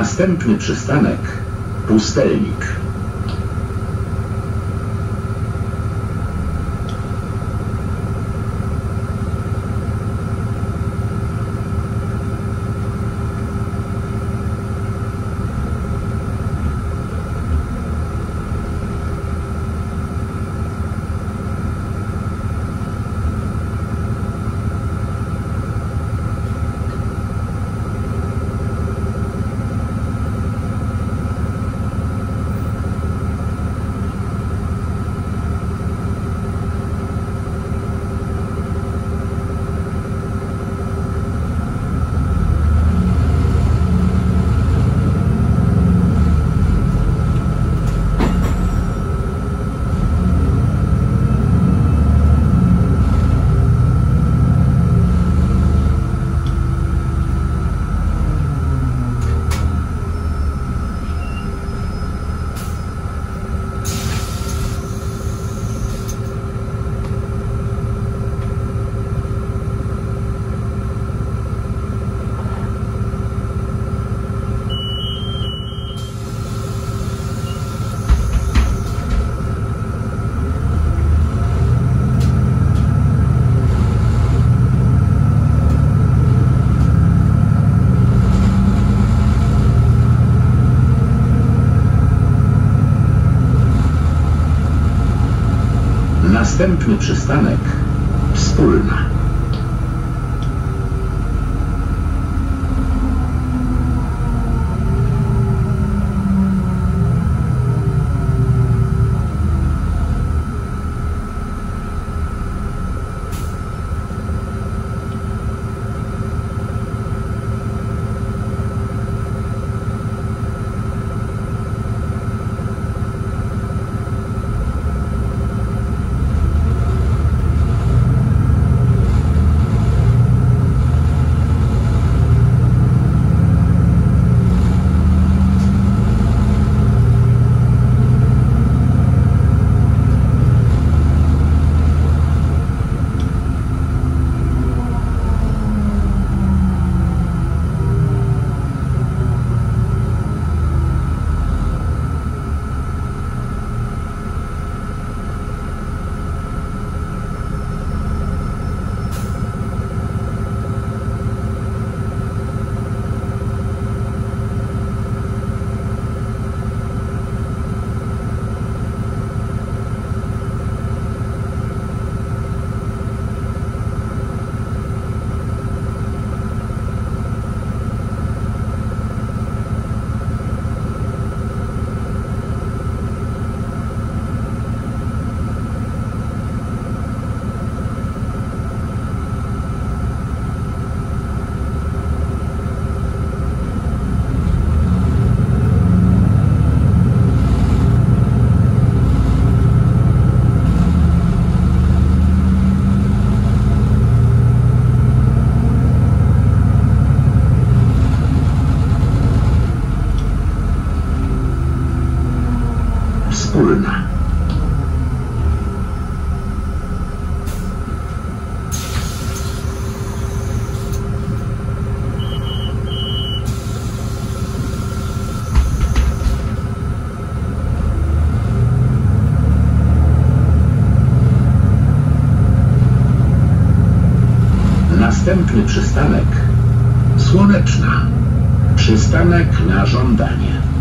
Następny przystanek Pustelnik. Następny przystanek Wspólna. Przystanek Słoneczna. Przystanek na żądanie.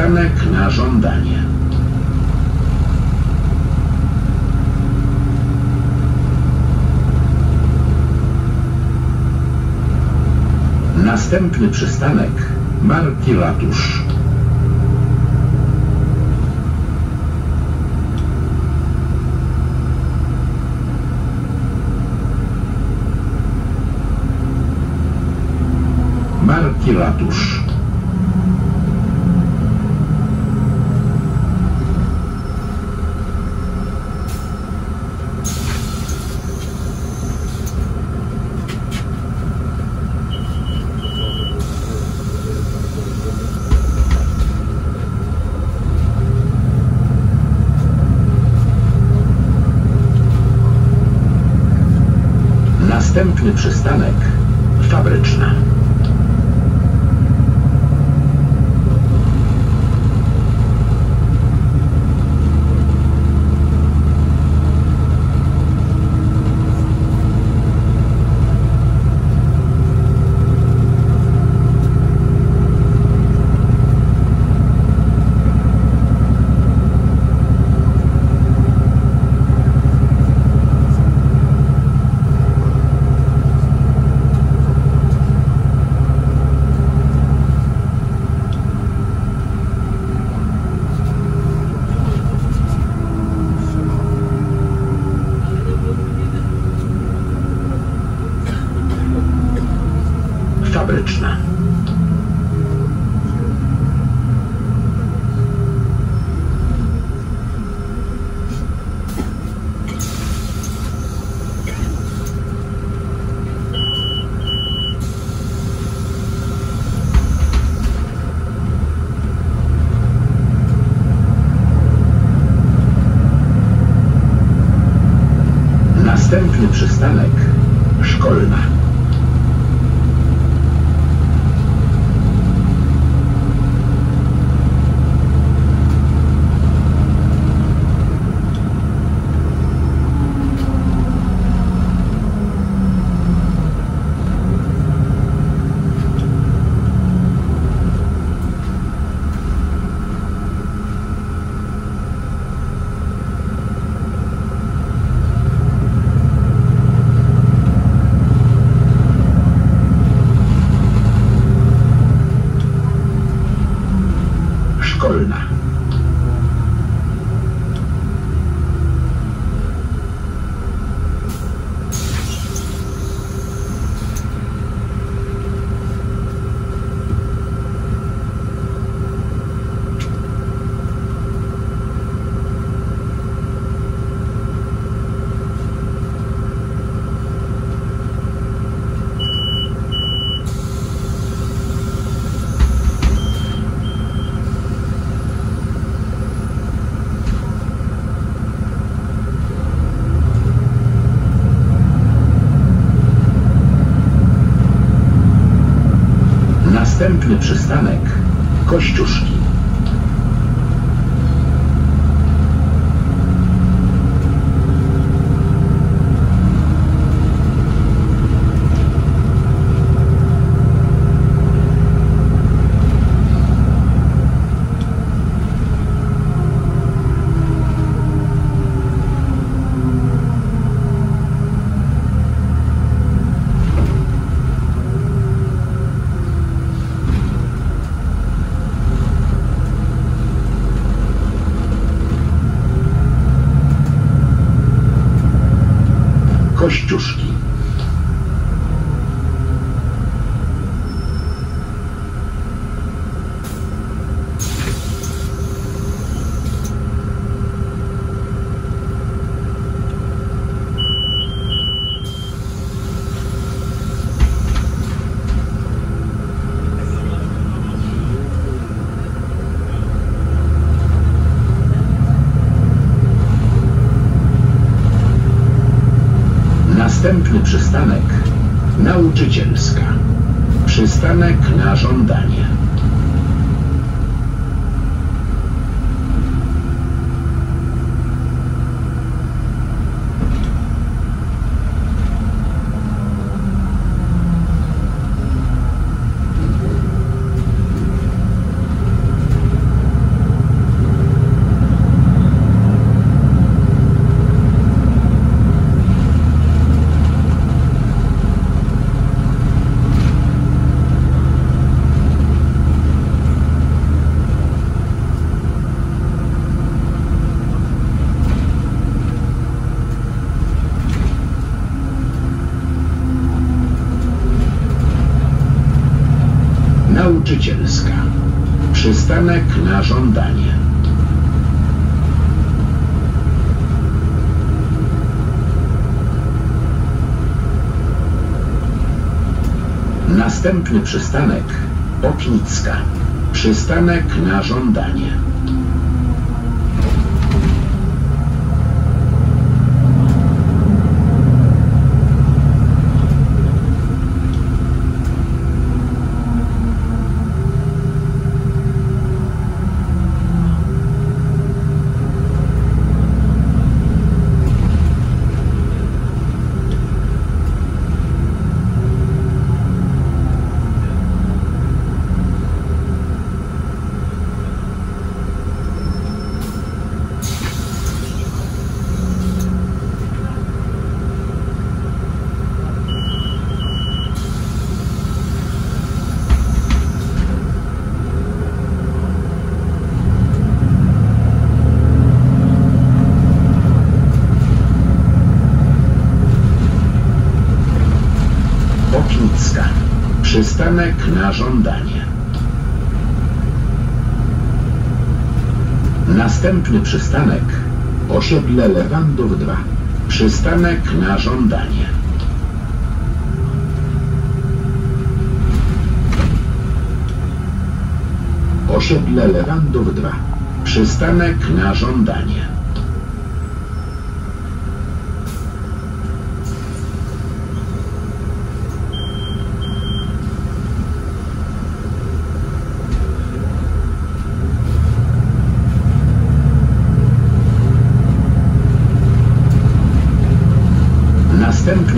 Przystanek na żądanie. Następny przystanek Marki Ratusz. Marki Ratusz. Następny przystanek Fabryczna. Następny przystanek Kościuszki. Kościuszki. Następny przystanek Nauczycielska. Przystanek na żądanie. Nauczycielska. Przystanek na żądanie. Następny przystanek Oknicka. Przystanek na żądanie. Przystanek na żądanie. Następny przystanek osiedle Lewandów 2. Przystanek na żądanie. Osiedle Lewandów 2. Przystanek na żądanie.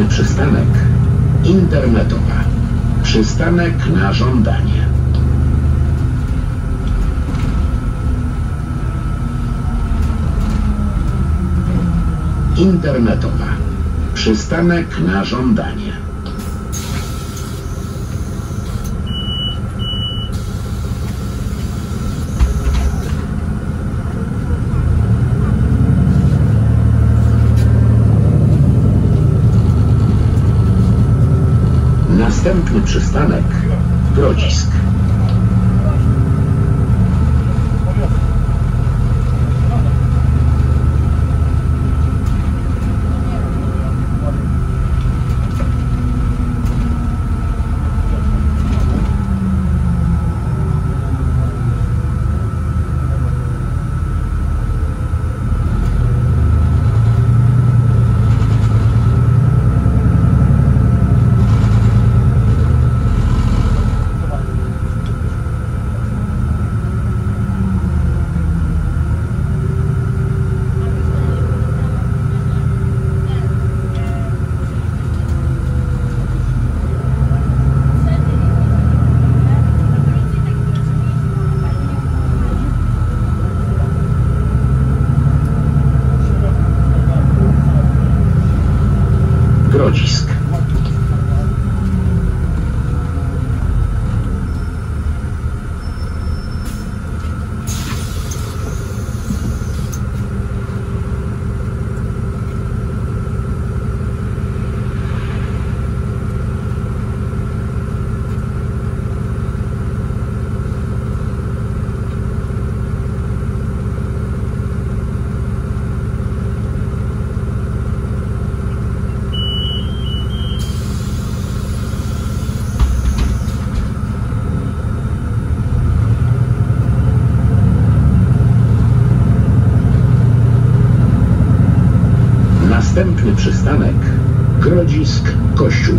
Następny przystanek internetowa. Przystanek na żądanie. Internetowa. Przystanek na żądanie. Następny przystanek Grodzisk. Grodzisk. Następny przystanek Grodzisk Kościół.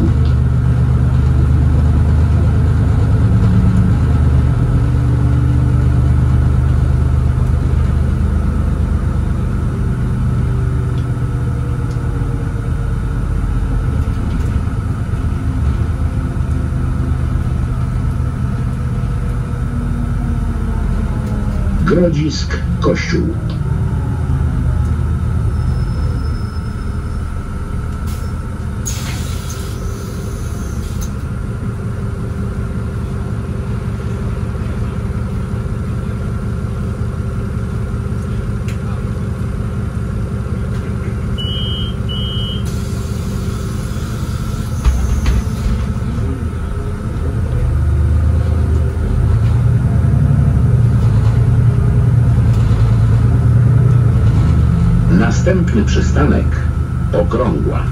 Grodzisk Kościół. Następny przystanek Okrągła.